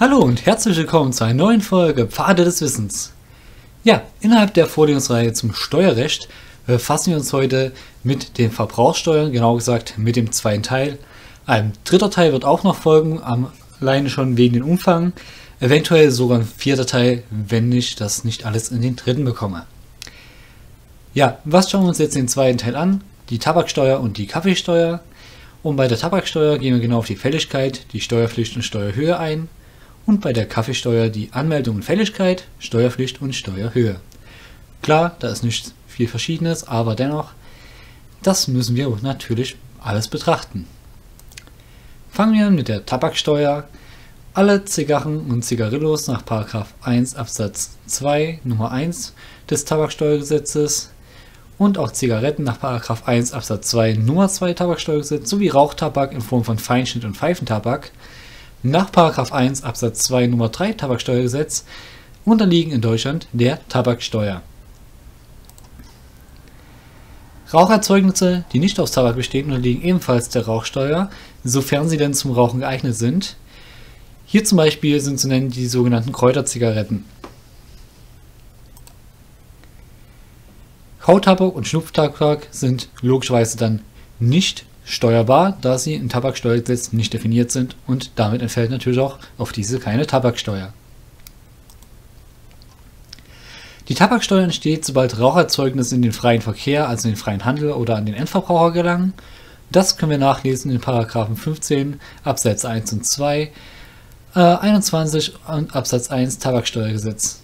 Hallo und herzlich willkommen zu einer neuen Folge Pfade des Wissens. Ja, innerhalb der Vorlesungsreihe zum Steuerrecht befassen wir uns heute mit den Verbrauchssteuern, genau gesagt mit dem zweiten Teil. Ein dritter Teil wird auch noch folgen, alleine schon wegen dem Umfang. Eventuell sogar ein vierter Teil, wenn ich das nicht alles in den dritten bekomme. Ja, was schauen wir uns jetzt den zweiten Teil an? Die Tabaksteuer und die Kaffeesteuer. Und bei der Tabaksteuer gehen wir genau auf die Fälligkeit, die Steuerpflicht und Steuerhöhe ein. Und bei der Kaffeesteuer die Anmeldung und Fälligkeit, Steuerpflicht und Steuerhöhe. Klar, da ist nicht viel Verschiedenes, aber dennoch, das müssen wir natürlich alles betrachten. Fangen wir mit der Tabaksteuer. Alle Zigarren und Zigarillos nach 1 Absatz 2 Nummer 1 des Tabaksteuergesetzes und auch Zigaretten nach 1 Absatz 2 Nummer 2 Tabaksteuergesetz sowie Rauchtabak in Form von Feinschnitt und Pfeifentabak nach 1 Absatz 2 Nummer 3 Tabaksteuergesetz unterliegen in Deutschland der Tabaksteuer. Raucherzeugnisse, die nicht aus Tabak bestehen, unterliegen ebenfalls der Rauchsteuer, sofern sie denn zum Rauchen geeignet sind. Hier zum Beispiel sind zu nennen die sogenannten Kräuterzigaretten. Kautabak und Schnupftabak sind logischerweise dann nicht steuerbar, da sie im Tabaksteuergesetz nicht definiert sind und damit entfällt natürlich auch auf diese keine Tabaksteuer. Die Tabaksteuer entsteht, sobald Raucherzeugnisse in den freien Verkehr, also in den freien Handel oder an den Endverbraucher gelangen. Das können wir nachlesen in Paragraphen 15 Absatz 1 und 2, äh, 21 und Absatz 1 Tabaksteuergesetz.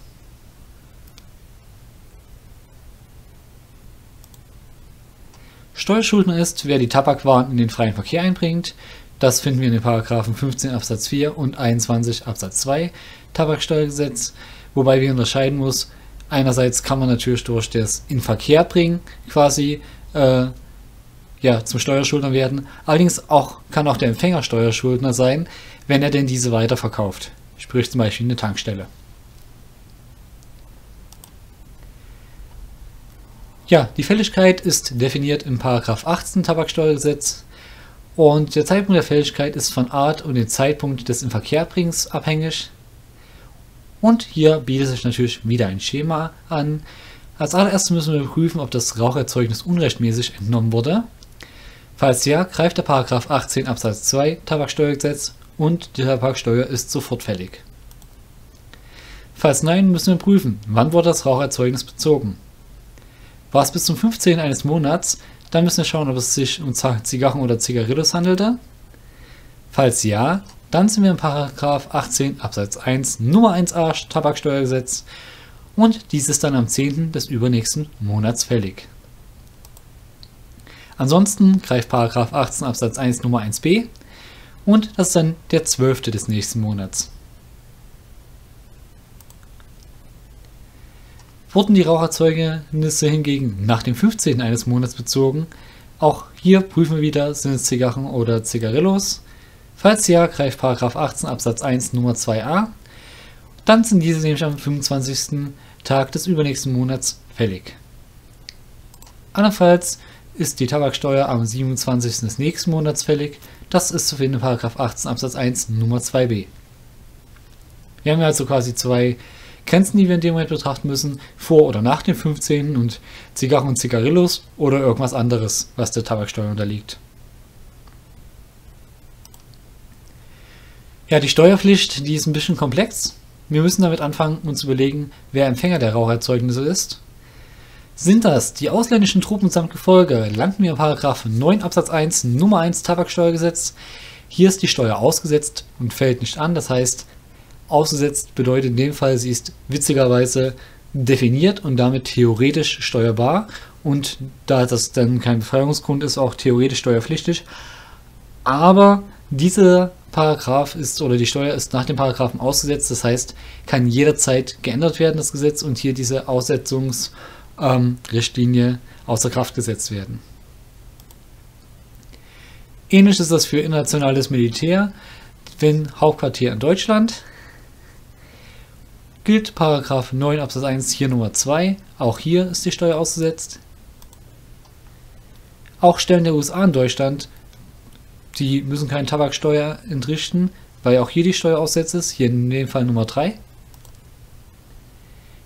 Steuerschuldner ist, wer die Tabakwaren in den freien Verkehr einbringt. Das finden wir in den Paragraphen 15 Absatz 4 und 21 Absatz 2 Tabaksteuergesetz, wobei wir unterscheiden muss, einerseits kann man natürlich durch das in Verkehr bringen quasi äh, ja, zum Steuerschuldner werden, allerdings auch, kann auch der Empfänger Steuerschuldner sein, wenn er denn diese weiterverkauft, sprich zum Beispiel eine Tankstelle. Ja, die Fälligkeit ist definiert im 18 Tabaksteuergesetz und der Zeitpunkt der Fälligkeit ist von Art und dem Zeitpunkt des Inverkehrbringens abhängig. Und hier bietet sich natürlich wieder ein Schema an. Als allererstes müssen wir prüfen, ob das Raucherzeugnis unrechtmäßig entnommen wurde. Falls ja, greift der Paragraph 18 Absatz 2 Tabaksteuergesetz und die Tabaksteuer ist sofort fällig. Falls nein, müssen wir prüfen, wann wurde das Raucherzeugnis bezogen. War es bis zum 15. eines Monats, dann müssen wir schauen, ob es sich um Zigarren oder Zigarillos handelte. Falls ja, dann sind wir in Paragraph 18 Absatz 1 Nummer 1a Tabaksteuergesetz und dies ist dann am 10. des übernächsten Monats fällig. Ansonsten greift Paragraph 18 Absatz 1 Nummer 1b und das ist dann der 12. des nächsten Monats. Wurden die Raucherzeugnisse hingegen nach dem 15. eines Monats bezogen, auch hier prüfen wir wieder, sind es Zigarren oder Zigarillos. Falls ja, greift 18 Absatz 1 Nummer 2a. Dann sind diese nämlich am 25. Tag des übernächsten Monats fällig. Andernfalls ist die Tabaksteuer am 27. des nächsten Monats fällig. Das ist zu finden in 18 Absatz 1 Nummer 2b. Wir haben also quasi zwei Grenzen, die wir in dem Moment betrachten müssen, vor oder nach dem 15. und Zigarren und Zigarillos oder irgendwas anderes, was der Tabaksteuer unterliegt. Ja, die Steuerpflicht, die ist ein bisschen komplex. Wir müssen damit anfangen, uns zu überlegen, wer Empfänger der Raucherzeugnisse ist. Sind das die ausländischen Truppen samt Gefolge, landen wir in Paragraph 9 Absatz 1 Nummer 1 Tabaksteuergesetz. Hier ist die Steuer ausgesetzt und fällt nicht an, das heißt, Ausgesetzt bedeutet in dem Fall, sie ist witzigerweise definiert und damit theoretisch steuerbar und da das dann kein Befreiungsgrund ist, auch theoretisch steuerpflichtig. Aber dieser Paragraph ist oder die Steuer ist nach dem Paragraphen ausgesetzt, das heißt, kann jederzeit geändert werden, das Gesetz, und hier diese Aussetzungsrichtlinie ähm, außer Kraft gesetzt werden. Ähnlich ist das für internationales Militär, wenn Hauptquartier in Deutschland, gilt Paragraph 9 Absatz 1 hier Nummer 2. Auch hier ist die Steuer ausgesetzt. Auch Stellen der USA in Deutschland, die müssen keine Tabaksteuer entrichten, weil auch hier die Steuer aussetzt ist, hier in dem Fall Nummer 3.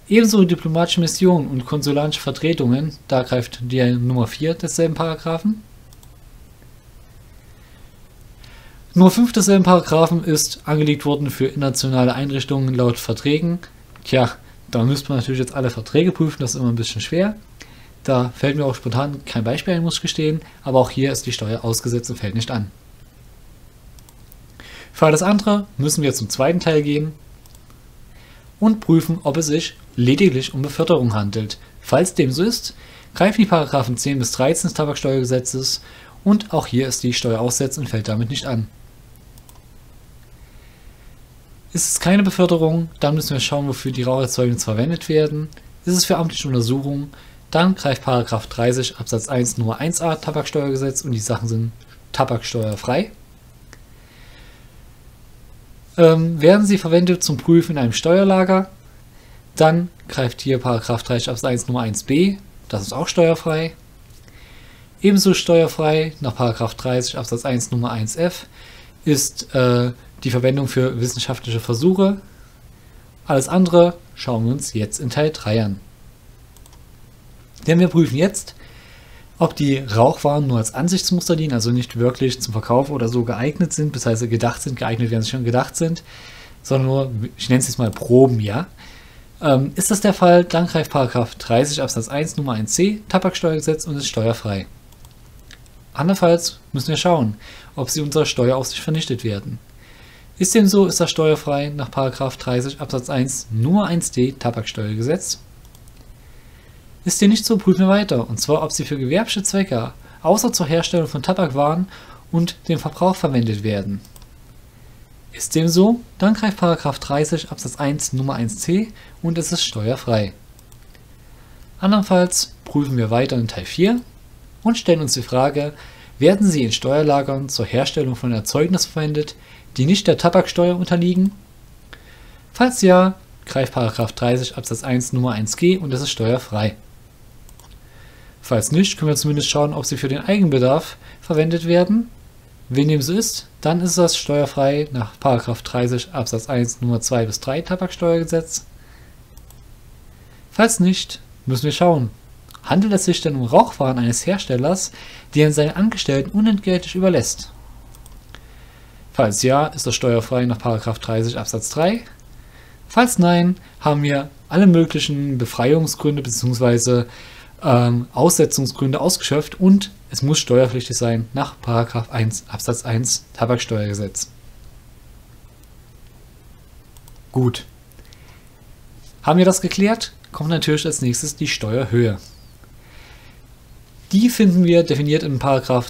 Ebenso diplomatische Missionen und konsularische Vertretungen, da greift die Nummer 4 desselben Paragraphen. Nummer 5 desselben Paragraphen ist angelegt worden für internationale Einrichtungen laut Verträgen. Tja, da müsste man natürlich jetzt alle Verträge prüfen, das ist immer ein bisschen schwer. Da fällt mir auch spontan kein Beispiel ein, muss ich gestehen, aber auch hier ist die Steuer ausgesetzt und fällt nicht an. Für alles andere müssen wir zum zweiten Teil gehen und prüfen, ob es sich lediglich um Beförderung handelt. Falls dem so ist, greifen die Paragraphen 10 bis 13 des Tabaksteuergesetzes und auch hier ist die Steuer aussetzt und fällt damit nicht an. Ist es keine Beförderung, dann müssen wir schauen, wofür die Raucherzeugnisse verwendet werden. Ist es für amtliche Untersuchungen, dann greift Paragraph 30 Absatz 1 Nummer 1a Tabaksteuergesetz und die Sachen sind tabaksteuerfrei. Ähm, werden sie verwendet zum Prüfen in einem Steuerlager, dann greift hier Paragraph 30 Absatz 1 Nummer 1b, das ist auch steuerfrei. Ebenso steuerfrei nach Paragraph 30 Absatz 1 Nummer 1f ist äh, die Verwendung für wissenschaftliche Versuche. Alles andere schauen wir uns jetzt in Teil 3 an. Denn wir prüfen jetzt, ob die Rauchwaren nur als Ansichtsmuster dienen, also nicht wirklich zum Verkauf oder so geeignet sind, das gedacht sind, geeignet werden sie schon gedacht sind, sondern nur, ich nenne es jetzt mal Proben, ja. Ähm, ist das der Fall, dann greift Paragraph 30 Absatz 1 Nummer 1c Tabaksteuergesetz und ist steuerfrei. Andernfalls müssen wir schauen, ob sie unserer Steueraufsicht vernichtet werden. Ist dem so, ist das steuerfrei nach 30 Absatz 1 Nummer 1d Tabaksteuergesetz. Ist dem nicht so, prüfen wir weiter, und zwar ob sie für gewerbliche Zwecke außer zur Herstellung von Tabakwaren und dem Verbrauch verwendet werden. Ist dem so, dann greift 30 Absatz 1 Nummer 1c und es ist steuerfrei. Andernfalls prüfen wir weiter in Teil 4 und stellen uns die Frage, werden sie in Steuerlagern zur Herstellung von Erzeugnissen verwendet, die nicht der Tabaksteuer unterliegen? Falls ja, greift 30 Absatz 1 Nummer 1g und es ist steuerfrei. Falls nicht, können wir zumindest schauen, ob sie für den Eigenbedarf verwendet werden. Wenn dem so ist, dann ist das steuerfrei nach 30 Absatz 1 Nummer 2 bis 3 Tabaksteuergesetz. Falls nicht, müssen wir schauen, handelt es sich denn um Rauchwaren eines Herstellers, die er seinen Angestellten unentgeltlich überlässt? Falls ja, ist das steuerfrei nach 30 Absatz 3. Falls nein, haben wir alle möglichen Befreiungsgründe bzw. Ähm, Aussetzungsgründe ausgeschöpft und es muss steuerpflichtig sein nach 1 Absatz 1 Tabaksteuergesetz. Gut. Haben wir das geklärt? Kommt natürlich als nächstes die Steuerhöhe. Die finden wir definiert in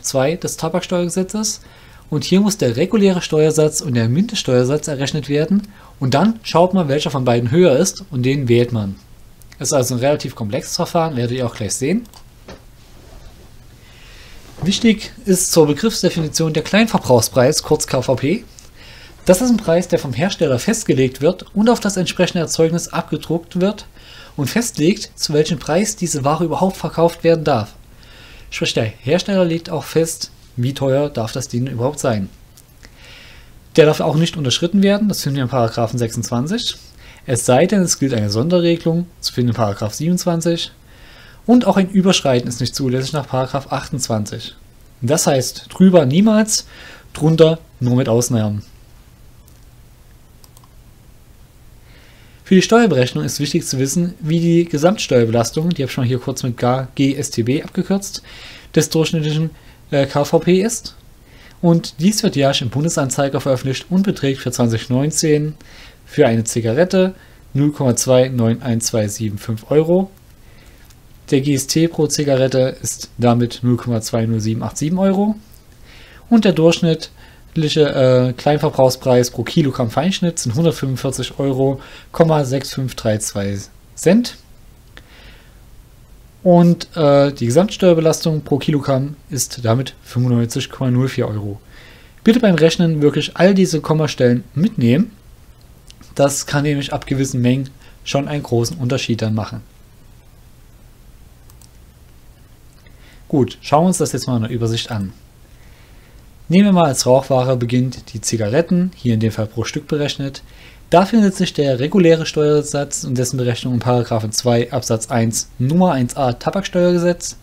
2 des Tabaksteuergesetzes und hier muss der reguläre Steuersatz und der Mindeststeuersatz errechnet werden und dann schaut man, welcher von beiden höher ist und den wählt man. Das ist also ein relativ komplexes Verfahren, werdet ihr auch gleich sehen. Wichtig ist zur Begriffsdefinition der Kleinverbrauchspreis, kurz KVP. Das ist ein Preis, der vom Hersteller festgelegt wird und auf das entsprechende Erzeugnis abgedruckt wird und festlegt, zu welchem Preis diese Ware überhaupt verkauft werden darf. Sprich, der Hersteller legt auch fest, wie teuer darf das Ding überhaupt sein. Der darf auch nicht unterschritten werden, das finden wir in Paragraphen 26. Es sei denn, es gilt eine Sonderregelung, zu finden in Paragraph 27. Und auch ein Überschreiten ist nicht zulässig nach Paragraph 28. Das heißt, drüber niemals, drunter nur mit Ausnahmen. Für die Steuerberechnung ist wichtig zu wissen, wie die Gesamtsteuerbelastung, die habe ich mal hier kurz mit GSTB abgekürzt, des durchschnittlichen äh, KVP ist. Und dies wird jährlich im Bundesanzeiger veröffentlicht und beträgt für 2019 für eine Zigarette 0,291275 Euro. Der GST pro Zigarette ist damit 0,20787 Euro. Und der Durchschnitt äh, Kleinverbrauchspreis pro Kilogramm Feinschnitt sind 145 Euro, 6532 Cent. Und äh, die Gesamtsteuerbelastung pro Kilogramm ist damit 95,04 Euro. Bitte beim Rechnen wirklich all diese Kommastellen mitnehmen. Das kann nämlich ab gewissen Mengen schon einen großen Unterschied dann machen. Gut, schauen wir uns das jetzt mal in der Übersicht an. Nehmen wir mal als Rauchware beginnt die Zigaretten, hier in dem Fall pro Stück berechnet. Da findet sich der reguläre Steuersatz und dessen Berechnung in 2 Absatz 1 Nummer 1a Tabaksteuergesetz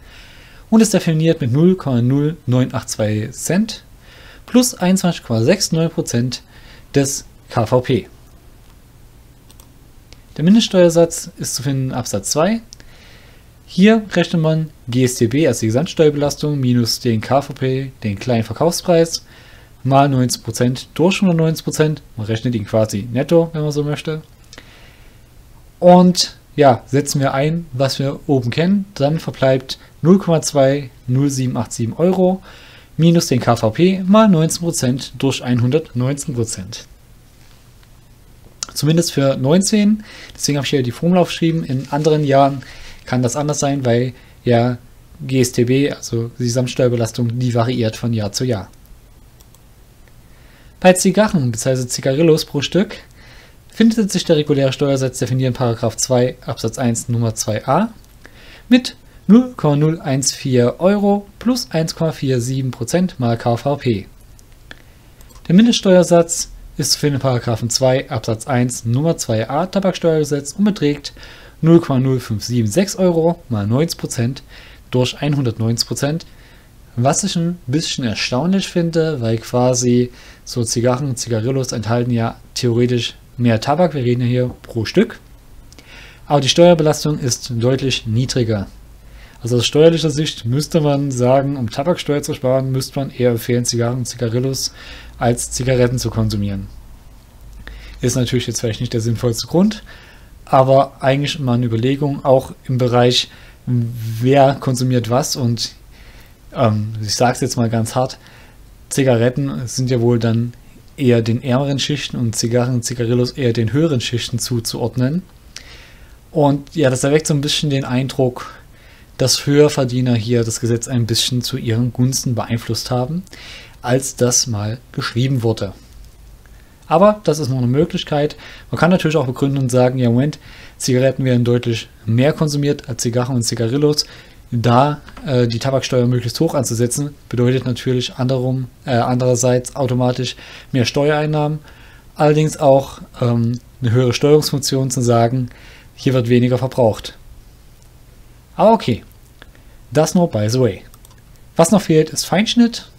und ist definiert mit 0,0982 Cent plus 21,69% des KVP. Der Mindeststeuersatz ist zu finden in Absatz 2. Hier rechnet man GSTB, also die Gesamtsteuerbelastung, minus den KVP, den kleinen Verkaufspreis, mal 90% durch 190%. Man rechnet ihn quasi netto, wenn man so möchte. Und ja, setzen wir ein, was wir oben kennen. Dann verbleibt 0,2087 Euro minus den KVP mal 19% durch 119%. Zumindest für 19, deswegen habe ich hier die Formel aufgeschrieben. In anderen Jahren kann das anders sein, weil ja GSTB, also die Gesamtsteuerbelastung, die variiert von Jahr zu Jahr. Bei Zigarren bzw. Zigarillos pro Stück findet sich der reguläre Steuersatz definiert in 2 Absatz 1 Nummer 2a mit 0,014 Euro plus 1,47% mal KVP. Der Mindeststeuersatz ist zu finden in 2 Absatz 1 Nummer 2a Tabaksteuergesetz und beträgt 0,0576 Euro mal 90% durch 190%, was ich ein bisschen erstaunlich finde, weil quasi so Zigarren, Zigarillos enthalten ja theoretisch mehr Tabak, wir reden ja hier pro Stück, aber die Steuerbelastung ist deutlich niedriger. Also aus steuerlicher Sicht müsste man sagen, um Tabaksteuer zu sparen, müsste man eher empfehlen, Zigarren und Zigarillos als Zigaretten zu konsumieren. Ist natürlich jetzt vielleicht nicht der sinnvollste Grund, aber eigentlich mal eine Überlegung, auch im Bereich, wer konsumiert was und ähm, ich sage es jetzt mal ganz hart, Zigaretten sind ja wohl dann eher den ärmeren Schichten und Zigarren und Zigarillos eher den höheren Schichten zuzuordnen. Und ja, das erweckt so ein bisschen den Eindruck, dass Höherverdiener hier das Gesetz ein bisschen zu ihren Gunsten beeinflusst haben, als das mal geschrieben wurde. Aber das ist noch eine Möglichkeit. Man kann natürlich auch begründen und sagen, ja Moment, Zigaretten werden deutlich mehr konsumiert als Zigarren und Zigarillos. Da äh, die Tabaksteuer möglichst hoch anzusetzen, bedeutet natürlich anderum, äh, andererseits automatisch mehr Steuereinnahmen. Allerdings auch ähm, eine höhere Steuerungsfunktion zu sagen, hier wird weniger verbraucht. Aber okay, das nur by the way. Was noch fehlt, ist Feinschnitt.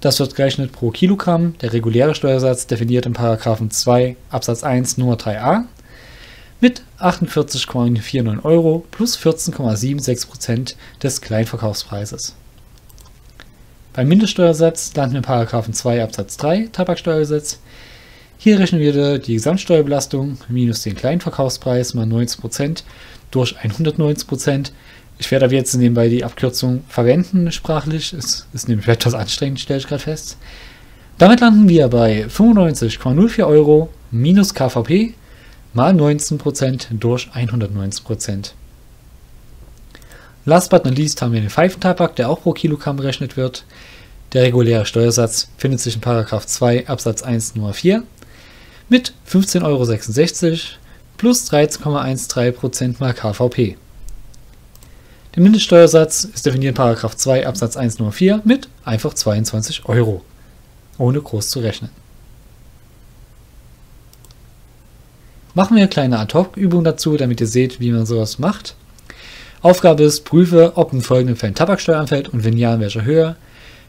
Das wird gerechnet pro Kilogramm. Der reguläre Steuersatz definiert in Paragraphen 2 Absatz 1 Nummer 3a mit 48,49 Euro plus 14,76% des Kleinverkaufspreises. Beim Mindeststeuersatz landen wir in Paragraphen 2 Absatz 3 Tabaksteuergesetz. Hier rechnen wir die Gesamtsteuerbelastung minus den Kleinverkaufspreis mal 90% durch 190% ich werde aber jetzt nebenbei die Abkürzung verwenden, sprachlich. Es ist nämlich etwas anstrengend, stelle ich gerade fest. Damit landen wir bei 95,04 Euro minus KVP mal 19% durch 119%. Last but not least haben wir den Pfeifentabak, der auch pro Kilogramm berechnet wird. Der reguläre Steuersatz findet sich in 2 Absatz 1 Nummer 4 mit 15,66 Euro plus 13,13% mal KVP. Der Mindeststeuersatz ist definiert in 2 Absatz 1 Nummer 4 mit einfach 22 Euro, ohne groß zu rechnen. Machen wir eine kleine Ad-Hoc-Übung dazu, damit ihr seht, wie man sowas macht. Aufgabe ist, prüfe, ob in folgenden Fällen Tabaksteuer anfällt und wenn ja, in welcher Höhe.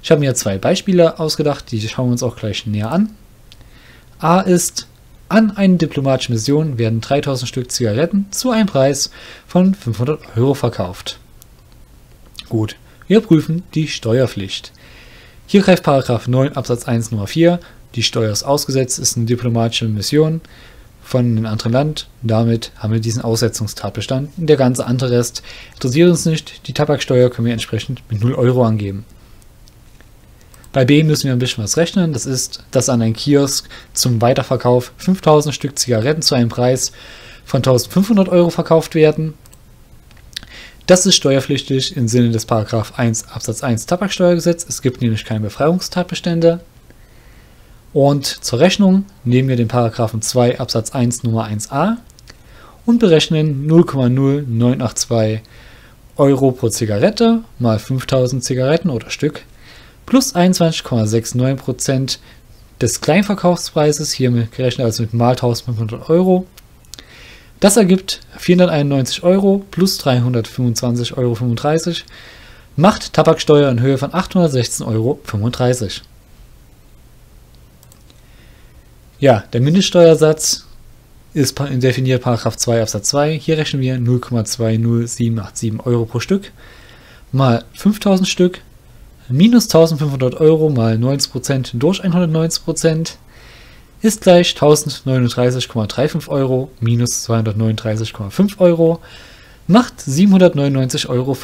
Ich habe mir zwei Beispiele ausgedacht, die schauen wir uns auch gleich näher an. A ist, an eine diplomatische Mission werden 3000 Stück Zigaretten zu einem Preis von 500 Euro verkauft. Gut, wir prüfen die Steuerpflicht. Hier greift 9 Absatz 1 Nummer 4. Die Steuer ist ausgesetzt, ist eine diplomatische Mission von einem anderen Land. Damit haben wir diesen Aussetzungstatbestand. Der ganze andere Rest interessiert uns nicht. Die Tabaksteuer können wir entsprechend mit 0 Euro angeben. Bei B müssen wir ein bisschen was rechnen. Das ist, dass an ein Kiosk zum Weiterverkauf 5000 Stück Zigaretten zu einem Preis von 1500 Euro verkauft werden. Das ist steuerpflichtig im Sinne des Paragraph 1 Absatz 1 Tabaksteuergesetz. Es gibt nämlich keine Befreiungstatbestände. Und zur Rechnung nehmen wir den Paragraphen 2 Absatz 1 Nummer 1a und berechnen 0,0982 Euro pro Zigarette mal 5000 Zigaretten oder Stück plus 21,69% des Kleinverkaufspreises, hier gerechnet also mit mal 1500 Euro. Das ergibt 491 Euro plus 325,35 Euro, macht Tabaksteuer in Höhe von 816,35 Euro. Ja, der Mindeststeuersatz ist definiert Paragraph 2 Absatz 2. Hier rechnen wir 0,20787 Euro pro Stück mal 5000 Stück minus 1500 Euro mal 90% durch 190% ist gleich 1039,35 Euro minus 239,5 Euro macht 799,85 Euro.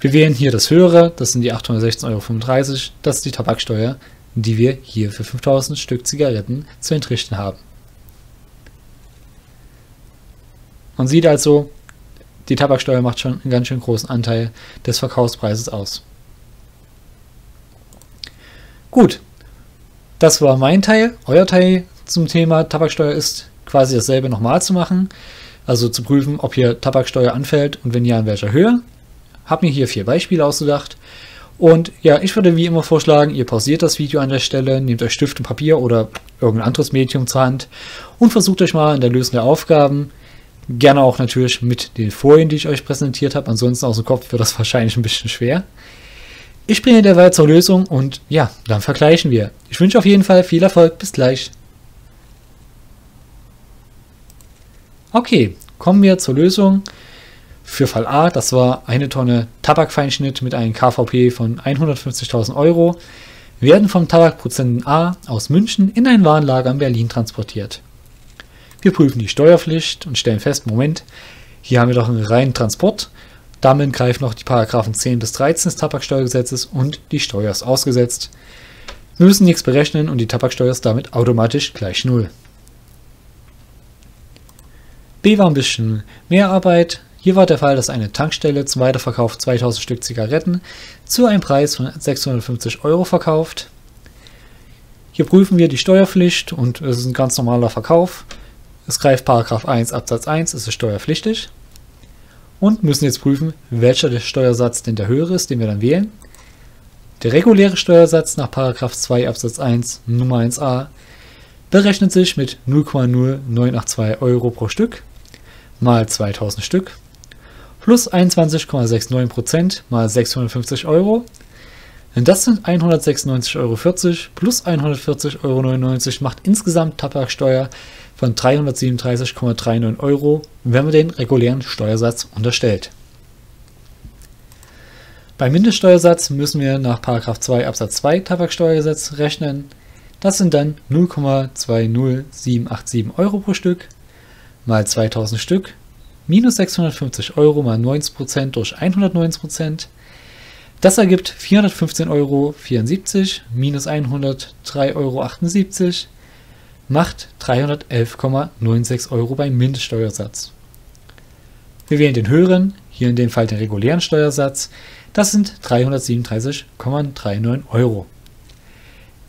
Wir wählen hier das höhere, das sind die 816,35 Euro, das ist die Tabaksteuer, die wir hier für 5000 Stück Zigaretten zu entrichten haben. Man sieht also, die Tabaksteuer macht schon einen ganz schön großen Anteil des Verkaufspreises aus. Gut, das war mein Teil. Euer Teil zum Thema Tabaksteuer ist quasi dasselbe nochmal zu machen. Also zu prüfen, ob hier Tabaksteuer anfällt und wenn ja, in welcher Höhe. Hab mir hier vier Beispiele ausgedacht. Und ja, ich würde wie immer vorschlagen, ihr pausiert das Video an der Stelle, nehmt euch Stift und Papier oder irgendein anderes Medium zur Hand und versucht euch mal in der Lösung der Aufgaben Gerne auch natürlich mit den Folien, die ich euch präsentiert habe. Ansonsten aus dem Kopf wird das wahrscheinlich ein bisschen schwer. Ich bringe derweil zur Lösung und ja, dann vergleichen wir. Ich wünsche auf jeden Fall viel Erfolg. Bis gleich. Okay, kommen wir zur Lösung. Für Fall A, das war eine Tonne Tabakfeinschnitt mit einem KVP von 150.000 Euro, werden vom Tabakprozenten A aus München in ein Warenlager in Berlin transportiert. Wir prüfen die Steuerpflicht und stellen fest, Moment, hier haben wir doch einen reinen Transport. Damit greifen noch die Paragraphen 10 bis 13 des Tabaksteuergesetzes und die Steuer ist ausgesetzt. Wir müssen nichts berechnen und die Tabaksteuer ist damit automatisch gleich 0. B war ein bisschen mehr Arbeit. Hier war der Fall, dass eine Tankstelle zum Weiterverkauf 2000 Stück Zigaretten zu einem Preis von 650 Euro verkauft. Hier prüfen wir die Steuerpflicht und es ist ein ganz normaler Verkauf. Es greift 1 Absatz 1, es ist steuerpflichtig. Und müssen jetzt prüfen, welcher der Steuersatz denn der höhere ist, den wir dann wählen. Der reguläre Steuersatz nach 2 Absatz 1 Nummer 1a berechnet sich mit 0,0982 Euro pro Stück mal 2000 Stück plus 21,69% mal 650 Euro. Das sind 196,40 Euro plus 140,99 Euro macht insgesamt Tabaksteuer von 337,39 Euro, wenn man den regulären Steuersatz unterstellt. Beim Mindeststeuersatz müssen wir nach 2 Absatz 2 Tabaksteuergesetz rechnen. Das sind dann 0,20787 Euro pro Stück mal 2000 Stück minus 650 Euro mal 90% durch 190%. Das ergibt 415,74 Euro minus 103,78 Euro macht 311,96 Euro beim Mindeststeuersatz. Wir wählen den höheren, hier in dem Fall den regulären Steuersatz, das sind 337,39 Euro.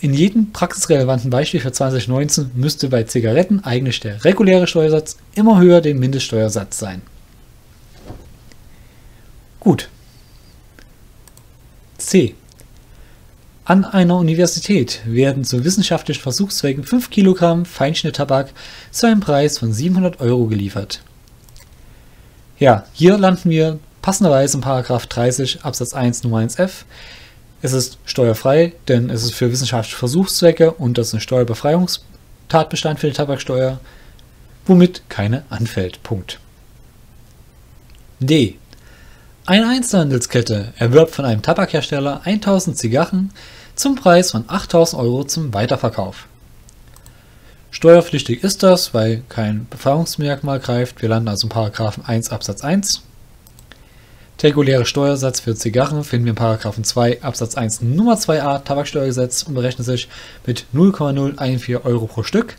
In jedem praxisrelevanten Beispiel für 2019 müsste bei Zigaretten eigentlich der reguläre Steuersatz immer höher den Mindeststeuersatz sein. Gut. C. An einer Universität werden zu wissenschaftlichen Versuchszwecken 5 Kilogramm Feinschnitttabak zu einem Preis von 700 Euro geliefert. Ja, hier landen wir passenderweise in Paragraph 30 Absatz 1 Nummer 1f. Es ist steuerfrei, denn es ist für wissenschaftliche Versuchszwecke und das ist ein Steuerbefreiungstatbestand für die Tabaksteuer, womit keine anfällt. Punkt. D. Eine Einzelhandelskette erwirbt von einem Tabakhersteller 1000 Zigarren zum Preis von 8000 Euro zum Weiterverkauf. Steuerpflichtig ist das, weil kein Befreiungsmerkmal greift. Wir landen also in Paragraphen 1 Absatz 1. Reguläre Steuersatz für Zigarren finden wir in Paragraphen 2 Absatz 1 Nummer 2a Tabaksteuergesetz und berechnet sich mit 0,014 Euro pro Stück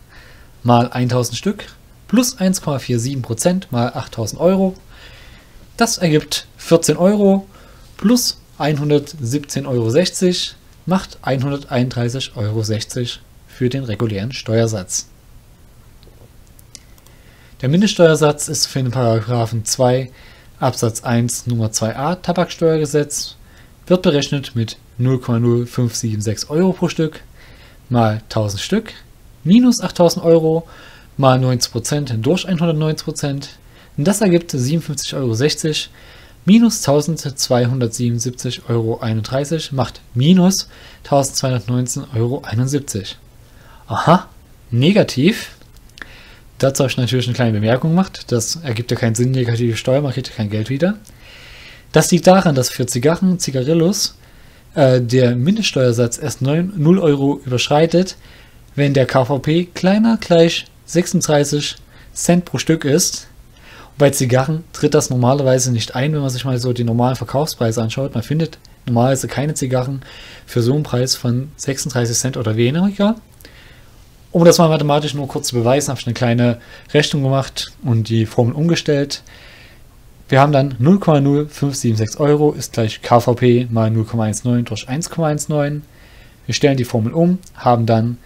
mal 1000 Stück plus 1,47% mal 8000 Euro das ergibt 14 Euro plus 117,60 Euro macht 131,60 Euro für den regulären Steuersatz. Der Mindeststeuersatz ist für den Paragraphen 2 Absatz 1 Nummer 2a Tabaksteuergesetz wird berechnet mit 0,0576 Euro pro Stück mal 1000 Stück minus 8000 Euro mal 90% durch 190%. Und das ergibt 57,60 Euro minus 1277,31 Euro macht minus 1219,71 Euro. Aha, negativ. Dazu habe ich natürlich eine kleine Bemerkung gemacht. Das ergibt ja keinen Sinn, negative Steuer, man kriegt ja kein Geld wieder. Das liegt daran, dass für Zigarren, Zigarillos, äh, der Mindeststeuersatz erst 9, 0 Euro überschreitet, wenn der KVP kleiner gleich 36 Cent pro Stück ist. Und bei Zigarren tritt das normalerweise nicht ein, wenn man sich mal so die normalen Verkaufspreise anschaut. Man findet normalerweise keine Zigarren für so einen Preis von 36 Cent oder weniger. Um das mal mathematisch nur kurz zu beweisen, habe ich eine kleine Rechnung gemacht und die Formel umgestellt. Wir haben dann 0,0576 Euro ist gleich KVP mal 0,19 durch 1,19. Wir stellen die Formel um, haben dann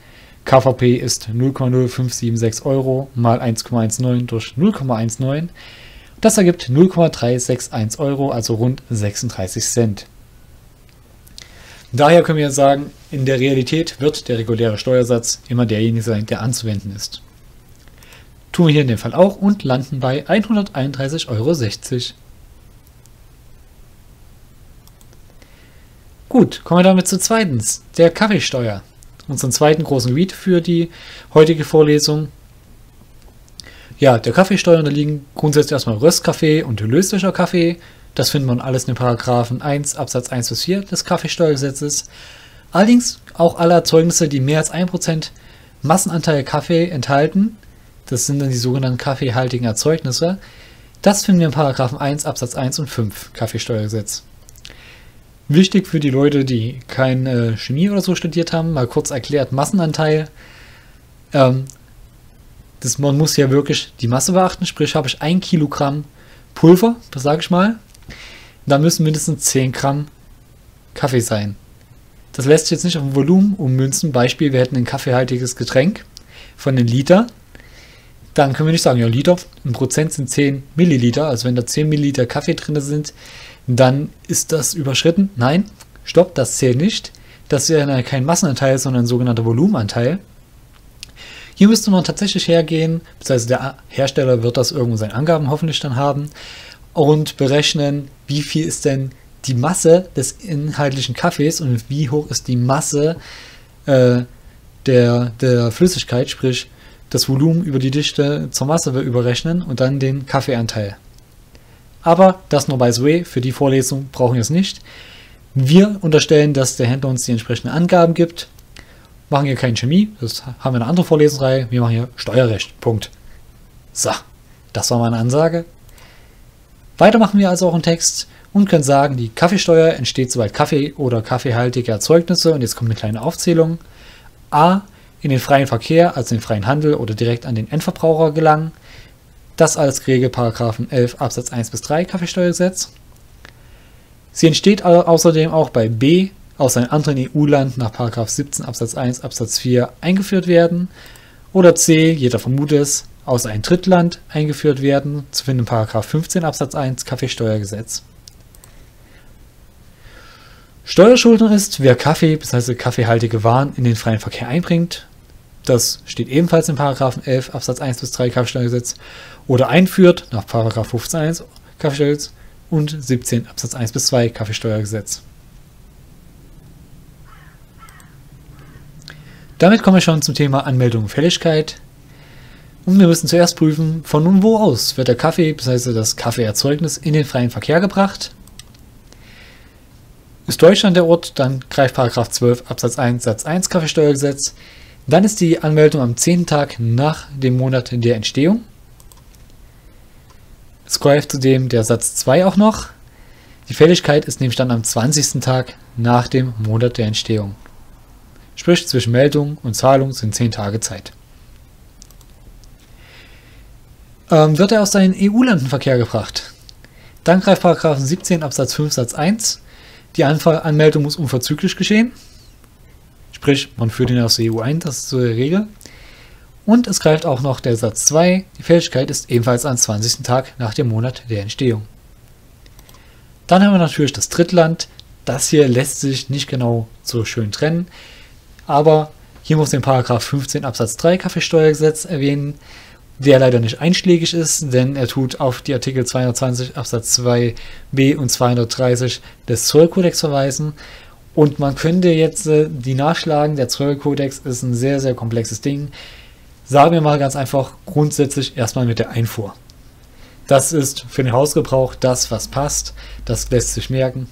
KVP ist 0,0576 Euro mal 1,19 durch 0,19. Das ergibt 0,361 Euro, also rund 36 Cent. Daher können wir sagen, in der Realität wird der reguläre Steuersatz immer derjenige sein, der anzuwenden ist. Tun wir hier in dem Fall auch und landen bei 131,60 Euro. Gut, kommen wir damit zu zweitens, der Kaffeesteuer. Unseren zweiten großen Read für die heutige Vorlesung. Ja, der Kaffeesteuer unterliegen grundsätzlich erstmal Röstkaffee und löslicher Kaffee. Das findet man alles in den Paragraphen 1 Absatz 1 bis 4 des Kaffeesteuergesetzes. Allerdings auch alle Erzeugnisse, die mehr als 1% Massenanteil Kaffee enthalten, das sind dann die sogenannten kaffeehaltigen Erzeugnisse, das finden wir in Paragraphen 1 Absatz 1 und 5 Kaffeesteuergesetz. Wichtig für die Leute, die keine Chemie oder so studiert haben, mal kurz erklärt, Massenanteil. Ähm, das, man muss ja wirklich die Masse beachten, sprich habe ich ein Kilogramm Pulver, das sage ich mal, da müssen mindestens 10 Gramm Kaffee sein. Das lässt sich jetzt nicht auf ein Volumen ummünzen. Beispiel, wir hätten ein kaffeehaltiges Getränk von einem Liter. Dann können wir nicht sagen, ja, Liter, ein Prozent sind 10 Milliliter. Also wenn da 10 Milliliter Kaffee drin sind, dann ist das überschritten. Nein, stopp, das zählt nicht. Das ist ja kein Massenanteil, sondern ein sogenannter Volumenanteil. Hier müsste man tatsächlich hergehen, beziehungsweise der Hersteller wird das irgendwo seine Angaben hoffentlich dann haben und berechnen, wie viel ist denn die Masse des inhaltlichen Kaffees und wie hoch ist die Masse äh, der, der Flüssigkeit, sprich das Volumen über die Dichte zur Masse überrechnen und dann den Kaffeeanteil. Aber das nur by the way, für die Vorlesung brauchen wir es nicht. Wir unterstellen, dass der Händler uns die entsprechenden Angaben gibt. Machen hier keine Chemie, das haben wir in einer anderen Vorlesungsreihe. Wir machen hier Steuerrecht. Punkt. So, das war meine Ansage. Weiter machen wir also auch einen Text und können sagen, die Kaffeesteuer entsteht, sobald Kaffee oder kaffeehaltige Erzeugnisse, und jetzt kommt eine kleine Aufzählung, a. in den freien Verkehr, also den freien Handel oder direkt an den Endverbraucher gelangen. Das alles geregelt Paragraphen 11 Absatz 1 bis 3 Kaffeesteuergesetz. Sie entsteht außerdem auch bei b aus einem anderen EU-Land nach Paragraph 17 Absatz 1 Absatz 4 eingeführt werden oder c, jeder vermutet es, aus einem Drittland eingeführt werden, zu finden in 15 Absatz 1 Kaffeesteuergesetz. Steuerschuldner ist, wer Kaffee bzw. kaffeehaltige Waren in den freien Verkehr einbringt. Das steht ebenfalls in 11 Absatz 1 bis 3 Kaffeesteuergesetz oder einführt nach 15 1 Kaffeesteuergesetz und 17 Absatz 1 bis 2 Kaffeesteuergesetz. Damit kommen wir schon zum Thema Anmeldung und Fälligkeit. Und wir müssen zuerst prüfen, von nun wo aus wird der Kaffee bzw. das Kaffeeerzeugnis in den freien Verkehr gebracht. Ist Deutschland der Ort, dann greift 12 Absatz 1 Satz 1 Kaffeesteuergesetz. Dann ist die Anmeldung am 10. Tag nach dem Monat der Entstehung. Es greift zudem der Satz 2 auch noch. Die Fälligkeit ist nämlich dann am 20. Tag nach dem Monat der Entstehung. Sprich, zwischen Meldung und Zahlung sind 10 Tage Zeit. Ähm, wird er aus seinen EU-Landenverkehr gebracht. Dann greift 17 Absatz 5 Satz 1. Die Anmeldung muss unverzüglich geschehen. Sprich, man führt ihn aus der EU ein, das ist so die Regel. Und es greift auch noch der Satz 2. Die Fälligkeit ist ebenfalls am 20. Tag nach dem Monat der Entstehung. Dann haben wir natürlich das Drittland. Das hier lässt sich nicht genau so schön trennen, aber hier muss den Paragraph 15 Absatz 3 Kaffeesteuergesetz erwähnen, der leider nicht einschlägig ist, denn er tut auf die Artikel 220 Absatz 2b und 230 des Zollkodex verweisen. Und man könnte jetzt äh, die nachschlagen, der Zollkodex ist ein sehr, sehr komplexes Ding. Sagen wir mal ganz einfach grundsätzlich erstmal mit der Einfuhr. Das ist für den Hausgebrauch das, was passt. Das lässt sich merken.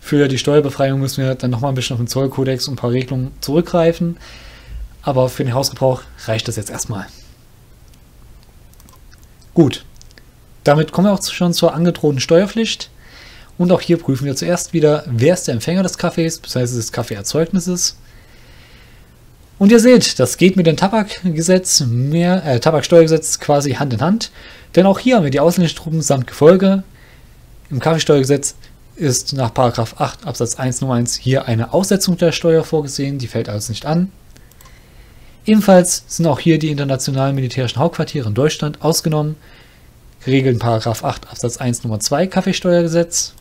Für die Steuerbefreiung müssen wir dann nochmal ein bisschen auf den Zollkodex und ein paar Regelungen zurückgreifen. Aber für den Hausgebrauch reicht das jetzt erstmal. Gut, damit kommen wir auch schon zur angedrohten Steuerpflicht. Und auch hier prüfen wir zuerst wieder, wer ist der Empfänger des Kaffees bzw. des Kaffeeerzeugnisses. Und ihr seht, das geht mit dem Tabakgesetz, mehr, äh, Tabaksteuergesetz quasi Hand in Hand. Denn auch hier haben wir die ausländischen Truppen samt Gefolge. Im Kaffeesteuergesetz ist nach 8 Absatz 1 Nummer 1 hier eine Aussetzung der Steuer vorgesehen, die fällt also nicht an. Ebenfalls sind auch hier die internationalen militärischen Hauptquartiere in Deutschland ausgenommen, geregelt in 8 Absatz 1 Nummer 2 Kaffeesteuergesetz.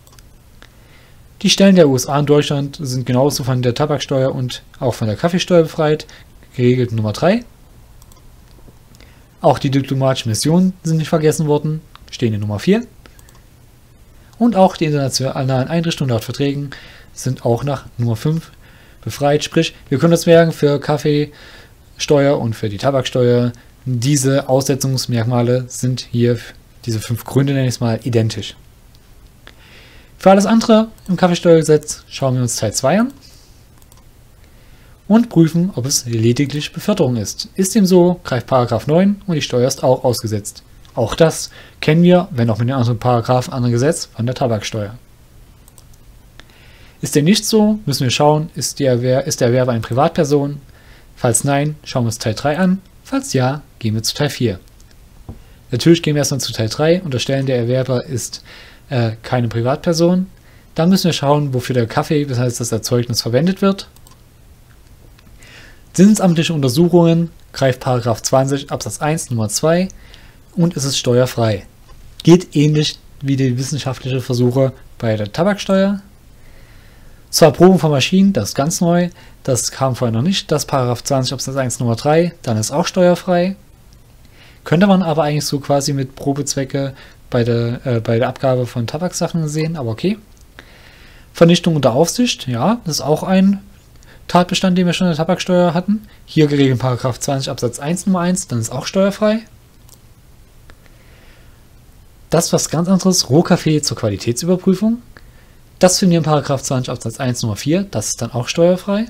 Die Stellen der USA in Deutschland sind genauso von der Tabaksteuer und auch von der Kaffeesteuer befreit, geregelt Nummer 3. Auch die diplomatischen Missionen sind nicht vergessen worden, stehen in Nummer 4. Und auch die internationalen Einrichtungen laut Verträgen sind auch nach Nummer 5 befreit. Sprich, wir können das merken für Kaffee, Steuer und für die Tabaksteuer. Diese Aussetzungsmerkmale sind hier, diese fünf Gründe nenne ich es mal, identisch. Für alles andere im Kaffeesteuergesetz schauen wir uns Teil 2 an und prüfen, ob es lediglich Beförderung ist. Ist dem so, greift Paragraph 9 und die Steuer ist auch ausgesetzt. Auch das kennen wir, wenn auch mit den anderen Paragraphen, anderen Gesetz, von der Tabaksteuer. Ist dem nicht so, müssen wir schauen, ist, ist der Erwerber eine Privatperson, Falls nein, schauen wir uns Teil 3 an. Falls ja, gehen wir zu Teil 4. Natürlich gehen wir erstmal zu Teil 3. Unterstellen, der Erwerber ist äh, keine Privatperson. Dann müssen wir schauen, wofür der Kaffee, das heißt das Erzeugnis, verwendet wird. Zinsamtliche Untersuchungen greift 20 Absatz 1 Nummer 2 und es ist steuerfrei. Geht ähnlich wie die wissenschaftlichen Versuche bei der Tabaksteuer. Zur Erprobung von Maschinen, das ist ganz neu, das kam vorher noch nicht, das Paragraph 20 Absatz 1 Nummer 3, dann ist auch steuerfrei. Könnte man aber eigentlich so quasi mit Probezwecke bei der, äh, bei der Abgabe von Tabaksachen sehen, aber okay. Vernichtung unter Aufsicht, ja, das ist auch ein Tatbestand, den wir schon in der Tabaksteuer hatten. Hier geregelt Paragraph 20 Absatz 1 Nummer 1, dann ist auch steuerfrei. Das ist was ganz anderes, Rohkaffee zur Qualitätsüberprüfung. Das finden wir in Paragraph 20 Absatz 1 Nummer 4, das ist dann auch steuerfrei.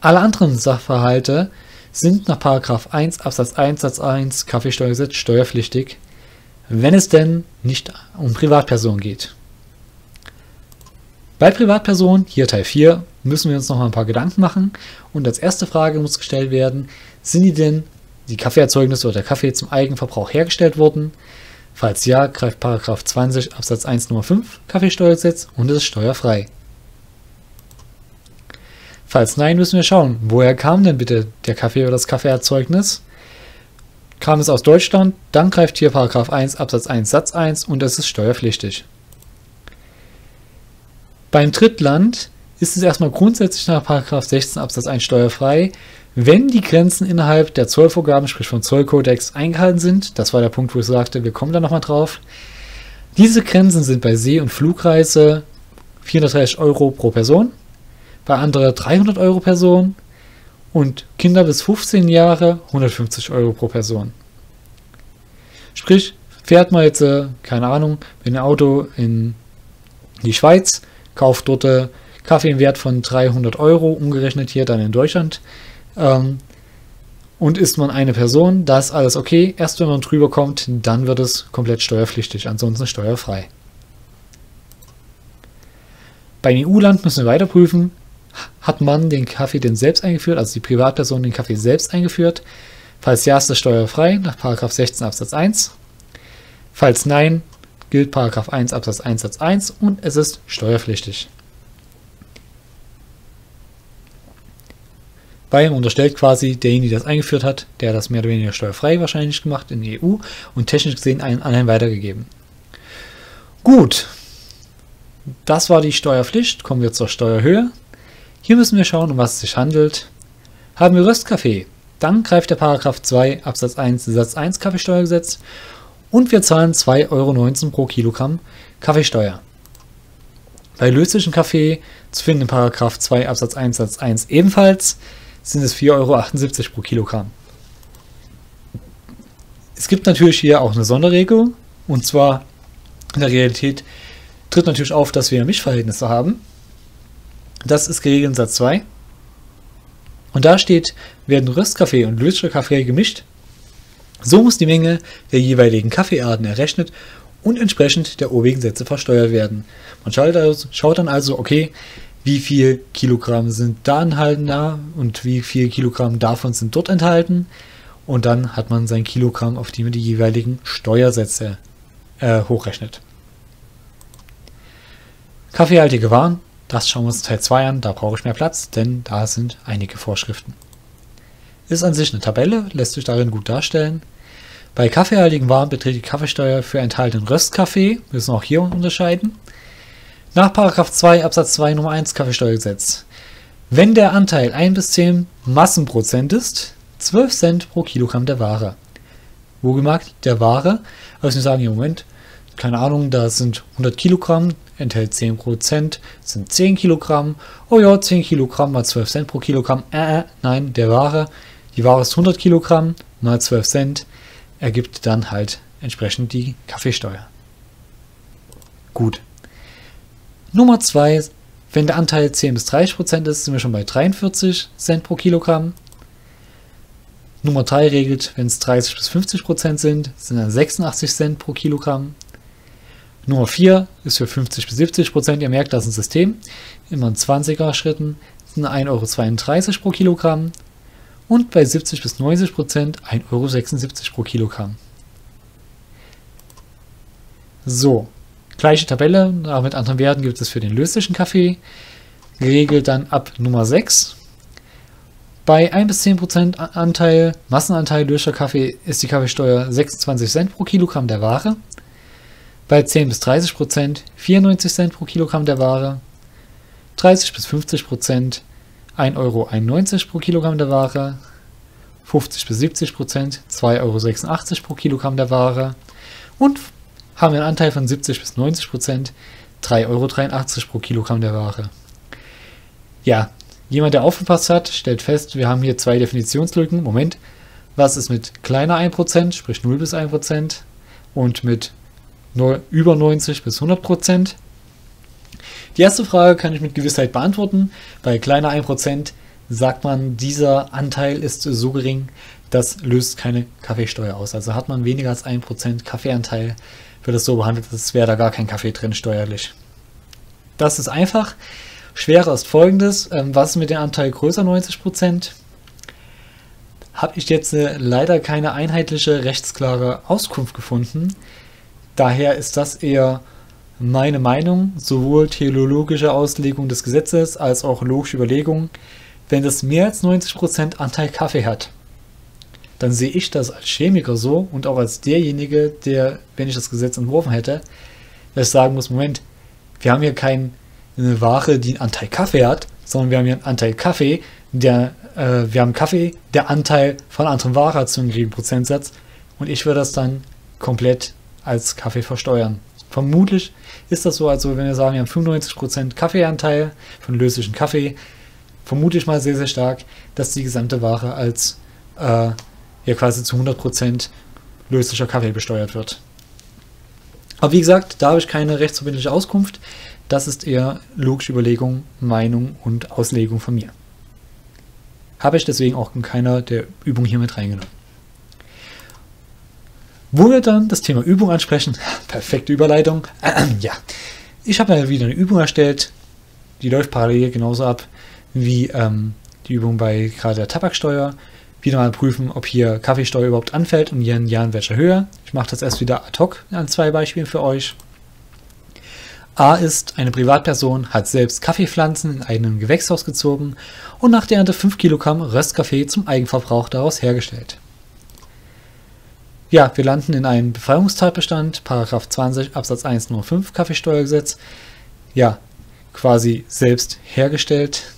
Alle anderen Sachverhalte sind nach Paragraph 1 Absatz 1 Satz 1 Kaffeesteuergesetz steuerpflichtig, wenn es denn nicht um Privatpersonen geht. Bei Privatpersonen, hier Teil 4, müssen wir uns noch mal ein paar Gedanken machen und als erste Frage muss gestellt werden, sind die denn die Kaffeeerzeugnisse oder der Kaffee zum Eigenverbrauch hergestellt worden? Falls ja, greift 20 Absatz 1 Nummer 5 Kaffeesteuergesetz und es ist steuerfrei. Falls nein, müssen wir schauen, woher kam denn bitte der Kaffee oder das Kaffeeerzeugnis? Kam es aus Deutschland, dann greift hier 1 Absatz 1 Satz 1 und es ist steuerpflichtig. Beim Drittland ist es erstmal grundsätzlich nach 16 Absatz 1 steuerfrei, wenn die Grenzen innerhalb der Zollvorgaben, sprich vom Zollkodex, eingehalten sind, das war der Punkt, wo ich sagte, wir kommen da nochmal drauf. Diese Grenzen sind bei See- und Flugreise 430 Euro pro Person, bei anderen 300 Euro Person und Kinder bis 15 Jahre 150 Euro pro Person. Sprich, fährt man jetzt, äh, keine Ahnung, mit einem Auto in die Schweiz, kauft dort äh, Kaffee im Wert von 300 Euro, umgerechnet hier dann in Deutschland, ähm, und ist man eine Person, da ist alles okay. Erst wenn man drüber kommt, dann wird es komplett steuerpflichtig, ansonsten steuerfrei. Beim EU-Land müssen wir weiter prüfen, hat man den Kaffee denn selbst eingeführt, also die Privatperson den Kaffee selbst eingeführt? Falls ja, ist es steuerfrei nach 16 Absatz 1. Falls nein, gilt 1 Absatz 1 Satz 1 und es ist steuerpflichtig. Weil man unterstellt quasi, derjenige, der das eingeführt hat, der das mehr oder weniger steuerfrei wahrscheinlich gemacht in die EU und technisch gesehen einen anderen weitergegeben. Gut. Das war die Steuerpflicht. Kommen wir zur Steuerhöhe. Hier müssen wir schauen, um was es sich handelt. Haben wir Röstkaffee, dann greift der Paragraph 2 Absatz 1 Satz 1 Kaffeesteuergesetz und wir zahlen 2,19 Euro pro Kilogramm Kaffeesteuer. Bei löslichen Kaffee zu finden in Paragraph 2 Absatz 1 Satz 1 ebenfalls sind es 4,78 Euro pro Kilogramm. Es gibt natürlich hier auch eine Sonderregelung und zwar in der Realität tritt natürlich auf, dass wir Mischverhältnisse haben. Das ist geregelt in Satz 2. Und da steht, werden Röstkaffee und löslicher Kaffee gemischt, so muss die Menge der jeweiligen Kaffeearten errechnet und entsprechend der obigen Sätze versteuert werden. Man schaut, also, schaut dann also, okay, wie viel Kilogramm sind da enthalten da und wie viel Kilogramm davon sind dort enthalten. Und dann hat man sein Kilogramm, auf die man die jeweiligen Steuersätze äh, hochrechnet. Kaffeehaltige Waren, das schauen wir uns Teil 2 an, da brauche ich mehr Platz, denn da sind einige Vorschriften. Ist an sich eine Tabelle, lässt sich darin gut darstellen. Bei kaffeehaltigen Waren beträgt die Kaffeesteuer für enthaltenen Röstkaffee, müssen auch hier unterscheiden, nach 2 Absatz 2 Nummer 1 Kaffeesteuergesetz. Wenn der Anteil 1 bis 10 Massenprozent ist, 12 Cent pro Kilogramm der Ware. Wohlgemerkt, der Ware, also wir sagen im Moment, keine Ahnung, da sind 100 Kilogramm, enthält 10%, sind 10 Kilogramm. Oh ja, 10 Kilogramm mal 12 Cent pro Kilogramm. Äh, äh, nein, der Ware, die Ware ist 100 Kilogramm mal 12 Cent, ergibt dann halt entsprechend die Kaffeesteuer. Gut. Nummer 2, wenn der Anteil 10 bis 30% ist, sind wir schon bei 43 Cent pro Kilogramm. Nummer 3 regelt, wenn es 30 bis 50% sind, sind dann 86 Cent pro Kilogramm. Nummer 4 ist für 50 bis 70 Prozent. Ihr merkt, das ist ein System. Immer in 20er Schritten sind 1,32 Euro pro Kilogramm. Und bei 70 bis 90 Prozent 1,76 Euro pro Kilogramm. So, gleiche Tabelle, aber mit anderen Werten gibt es für den löslichen Kaffee. Geregelt dann ab Nummer 6. Bei 1 bis 10 Prozent Anteil, Massenanteil löslicher Kaffee ist die Kaffeesteuer 26 Cent pro Kilogramm der Ware. Bei 10 bis 30 Prozent 94 Cent pro Kilogramm der Ware, 30 bis 50 Prozent 1,91 Euro pro Kilogramm der Ware, 50 bis 70 Prozent 2,86 Euro pro Kilogramm der Ware und haben einen Anteil von 70 bis 90 Prozent 3,83 Euro pro Kilogramm der Ware. Ja, jemand, der aufgepasst hat, stellt fest, wir haben hier zwei Definitionslücken. Moment, was ist mit kleiner 1%, sprich 0 bis 1% und mit über 90 bis 100 Prozent. Die erste Frage kann ich mit Gewissheit beantworten. Bei kleiner 1 Prozent sagt man, dieser Anteil ist so gering, das löst keine Kaffeesteuer aus. Also hat man weniger als 1 Prozent Kaffeeanteil, wird es so behandelt, als wäre da gar kein Kaffee drin steuerlich. Das ist einfach. Schwerer ist folgendes. Ähm, was ist mit dem Anteil größer 90 Prozent? Habe ich jetzt äh, leider keine einheitliche, rechtsklare Auskunft gefunden. Daher ist das eher meine Meinung, sowohl theologische Auslegung des Gesetzes als auch logische Überlegung. Wenn das mehr als 90% Anteil Kaffee hat, dann sehe ich das als Chemiker so und auch als derjenige, der, wenn ich das Gesetz entworfen hätte, dass ich sagen muss, Moment, wir haben hier keine Ware, die einen Anteil Kaffee hat, sondern wir haben hier einen Anteil Kaffee, der, äh, wir haben Kaffee, der Anteil von anderen Ware hat zu einem geringen Prozentsatz und ich würde das dann komplett als Kaffee versteuern. Vermutlich ist das so, also wenn wir sagen, wir haben 95% Kaffeeanteil von löslichen Kaffee, vermute ich mal sehr, sehr stark, dass die gesamte Ware als äh, ja quasi zu 100% löslicher Kaffee besteuert wird. Aber wie gesagt, da habe ich keine rechtsverbindliche Auskunft. Das ist eher logische Überlegung, Meinung und Auslegung von mir. Habe ich deswegen auch in keiner der Übungen hier mit reingenommen. Wo wir dann das Thema Übung ansprechen, perfekte Überleitung. Ja, ich habe ja wieder eine Übung erstellt, die läuft parallel genauso ab wie ähm, die Übung bei gerade der Tabaksteuer. Wieder mal prüfen, ob hier Kaffeesteuer überhaupt anfällt und hier in welcher Höhe. Ich mache das erst wieder ad hoc an zwei Beispielen für euch. A ist, eine Privatperson hat selbst Kaffeepflanzen in einem Gewächshaus gezogen und nach der Ernte 5 Kilogramm Röstkaffee zum Eigenverbrauch daraus hergestellt. Ja, wir landen in einem Befreiungstatbestand, Paragraph 20 Absatz 1 Nummer 5 Kaffeesteuergesetz. ja quasi selbst hergestellt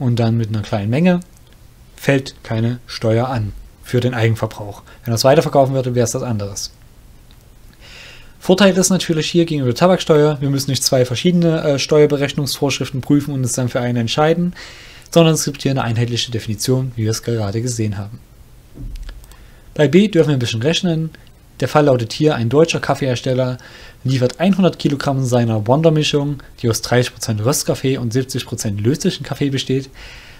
und dann mit einer kleinen Menge, fällt keine Steuer an für den Eigenverbrauch. Wenn er es weiterverkaufen würde, wäre es das anderes. Vorteil ist natürlich hier gegenüber der Tabaksteuer, wir müssen nicht zwei verschiedene äh, Steuerberechnungsvorschriften prüfen und uns dann für eine entscheiden, sondern es gibt hier eine einheitliche Definition, wie wir es gerade gesehen haben. Bei B dürfen wir ein bisschen rechnen. Der Fall lautet hier, ein deutscher Kaffeehersteller liefert 100 Kilogramm seiner Wonder-Mischung, die aus 30% Röstkaffee und 70% löslichen Kaffee besteht,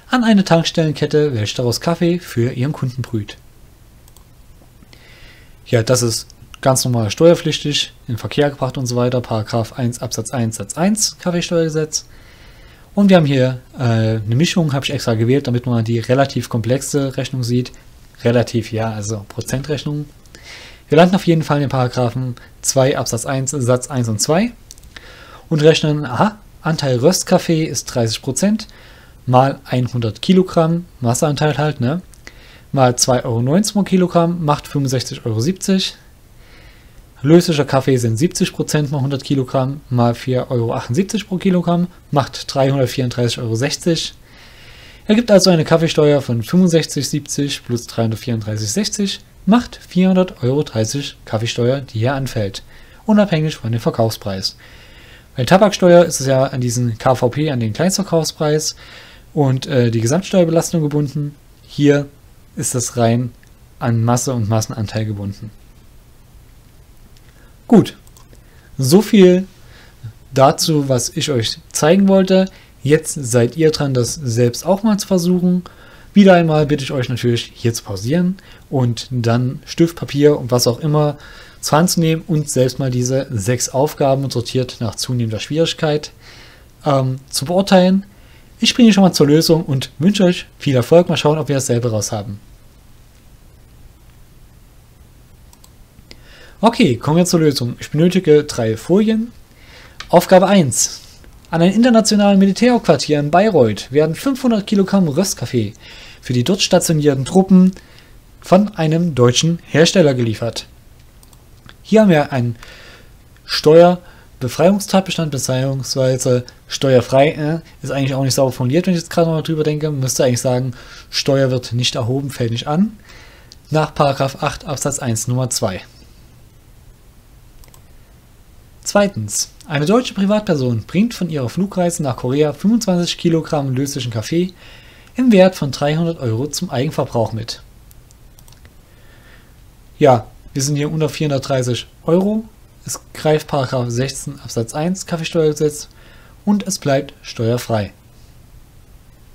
an eine Tankstellenkette, welche daraus Kaffee für ihren Kunden brüht. Ja, das ist ganz normal steuerpflichtig, in Verkehr gebracht und so weiter, Paragraph 1 Absatz 1 Satz 1 Kaffeesteuergesetz. Und wir haben hier äh, eine Mischung, habe ich extra gewählt, damit man die relativ komplexe Rechnung sieht. Relativ, ja, also Prozentrechnung. Wir landen auf jeden Fall in den Paragraphen 2 Absatz 1 Satz 1 und 2 und rechnen, aha, Anteil Röstkaffee ist 30%, mal 100 Kilogramm, Masseanteil halt, ne? Mal 2,19 Euro pro Kilogramm macht 65,70 Euro. Löslicher Kaffee sind 70% mal 100 Kilogramm mal 4,78 Euro pro Kilogramm macht 334,60 Euro. Ergibt also eine Kaffeesteuer von 65,70 plus 334,60 macht 400,30 Euro Kaffeesteuer, die hier anfällt, unabhängig von dem Verkaufspreis. Bei Tabaksteuer ist es ja an diesen KVP, an den Kleinstverkaufspreis und äh, die Gesamtsteuerbelastung gebunden. Hier ist das rein an Masse und Massenanteil gebunden. Gut, so viel dazu, was ich euch zeigen wollte. Jetzt seid ihr dran, das selbst auch mal zu versuchen. Wieder einmal bitte ich euch natürlich hier zu pausieren und dann Stift, Papier und was auch immer zur Hand zu nehmen und selbst mal diese sechs Aufgaben sortiert nach zunehmender Schwierigkeit ähm, zu beurteilen. Ich springe schon mal zur Lösung und wünsche euch viel Erfolg. Mal schauen, ob wir dasselbe raus haben. Okay, kommen wir zur Lösung. Ich benötige drei Folien. Aufgabe 1. An ein internationales Militärquartier in Bayreuth werden 500 Kilogramm Röstkaffee für die dort stationierten Truppen von einem deutschen Hersteller geliefert. Hier haben wir einen Steuerbefreiungstatbestand bzw. steuerfrei. Äh, ist eigentlich auch nicht sauber formuliert, wenn ich jetzt gerade mal drüber denke. Müsste eigentlich sagen, Steuer wird nicht erhoben, fällt nicht an. Nach 8 Absatz 1 Nummer 2. Zweitens. Eine deutsche Privatperson bringt von ihrer Flugreise nach Korea 25 Kilogramm löslichen Kaffee im Wert von 300 Euro zum Eigenverbrauch mit. Ja, wir sind hier unter 430 Euro. Es greift 16 Absatz 1 Kaffeesteuergesetz und es bleibt steuerfrei.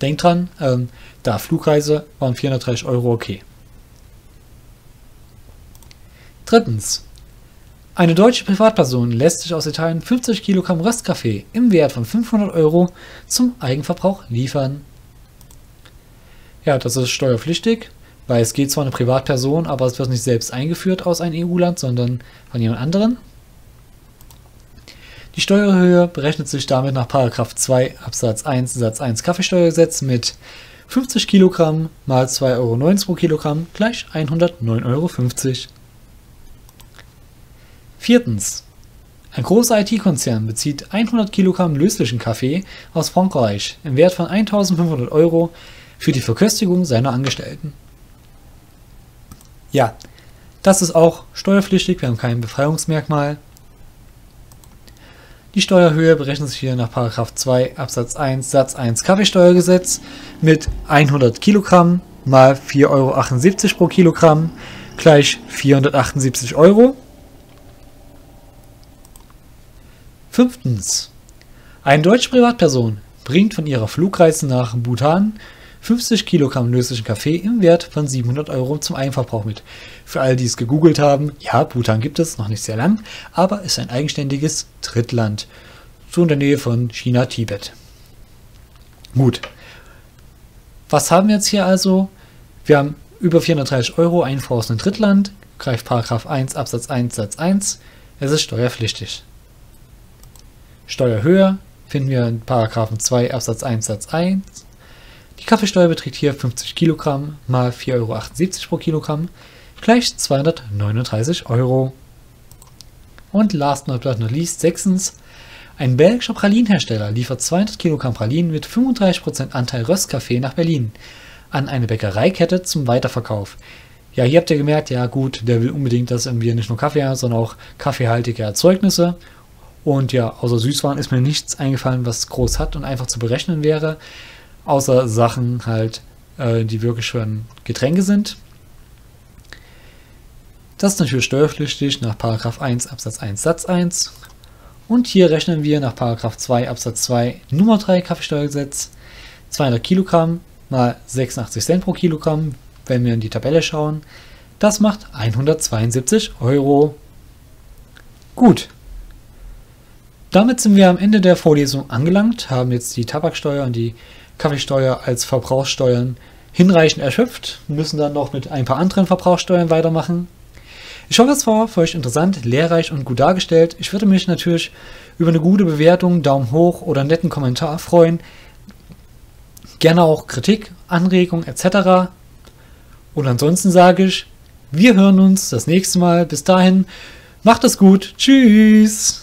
Denkt dran, ähm, da Flugreise waren 430 Euro okay. Drittens. Eine deutsche Privatperson lässt sich aus Italien 50 Kilogramm Röstkaffee im Wert von 500 Euro zum Eigenverbrauch liefern. Ja, das ist steuerpflichtig, weil es geht zwar eine Privatperson, aber es wird nicht selbst eingeführt aus einem EU-Land, sondern von jemand anderen. Die Steuerhöhe berechnet sich damit nach 2 Absatz 1 Satz 1 Kaffeesteuergesetz mit 50 Kilogramm mal 2,90 Euro pro Kilogramm gleich 109,50 Euro. Viertens. Ein großer IT-Konzern bezieht 100 Kilogramm löslichen Kaffee aus Frankreich im Wert von 1500 Euro für die Verköstigung seiner Angestellten. Ja, das ist auch steuerpflichtig, wir haben kein Befreiungsmerkmal. Die Steuerhöhe berechnet sich hier nach 2 Absatz 1 Satz 1 Kaffeesteuergesetz mit 100 Kilogramm mal 4,78 Euro pro Kilogramm gleich 478 Euro. Fünftens. Eine deutsche Privatperson bringt von ihrer Flugreise nach Bhutan 50 Kilogramm löslichen Kaffee im Wert von 700 Euro zum Eigenverbrauch mit. Für alle, die es gegoogelt haben, ja, Bhutan gibt es, noch nicht sehr lang, aber ist ein eigenständiges Drittland, so in der Nähe von China, Tibet. Gut. Was haben wir jetzt hier also? Wir haben über 430 Euro Einfuhr aus einem Drittland, greift Paragraph 1 Absatz 1 Satz 1. Es ist steuerpflichtig. Steuerhöhe finden wir in Paragraphen 2 Absatz 1 Satz 1. Die Kaffeesteuer beträgt hier 50 Kilogramm mal 4,78 Euro pro Kilogramm gleich 239 Euro. Und last but not least, sechstens, Ein belgischer Pralinenhersteller liefert 200 Kilogramm Pralinen mit 35% Anteil Röstkaffee nach Berlin an eine Bäckereikette zum Weiterverkauf. Ja, hier habt ihr gemerkt, ja gut, der will unbedingt, dass wir nicht nur Kaffee haben, sondern auch kaffeehaltige Erzeugnisse. Und ja, außer Süßwaren ist mir nichts eingefallen, was groß hat und einfach zu berechnen wäre. Außer Sachen halt, äh, die wirklich schon Getränke sind. Das ist natürlich steuerpflichtig nach 1 Absatz 1 Satz 1. Und hier rechnen wir nach 2 Absatz 2 Nummer 3 Kaffeesteuergesetz 200 Kilogramm mal 86 Cent pro Kilogramm wenn wir in die Tabelle schauen. Das macht 172 Euro. Gut. Damit sind wir am Ende der Vorlesung angelangt, haben jetzt die Tabaksteuer und die Kaffeesteuer als Verbrauchssteuern hinreichend erschöpft, müssen dann noch mit ein paar anderen Verbrauchssteuern weitermachen. Ich hoffe, es war für euch interessant, lehrreich und gut dargestellt. Ich würde mich natürlich über eine gute Bewertung, Daumen hoch oder einen netten Kommentar freuen. Gerne auch Kritik, Anregung etc. Und ansonsten sage ich, wir hören uns das nächste Mal. Bis dahin, macht es gut. Tschüss.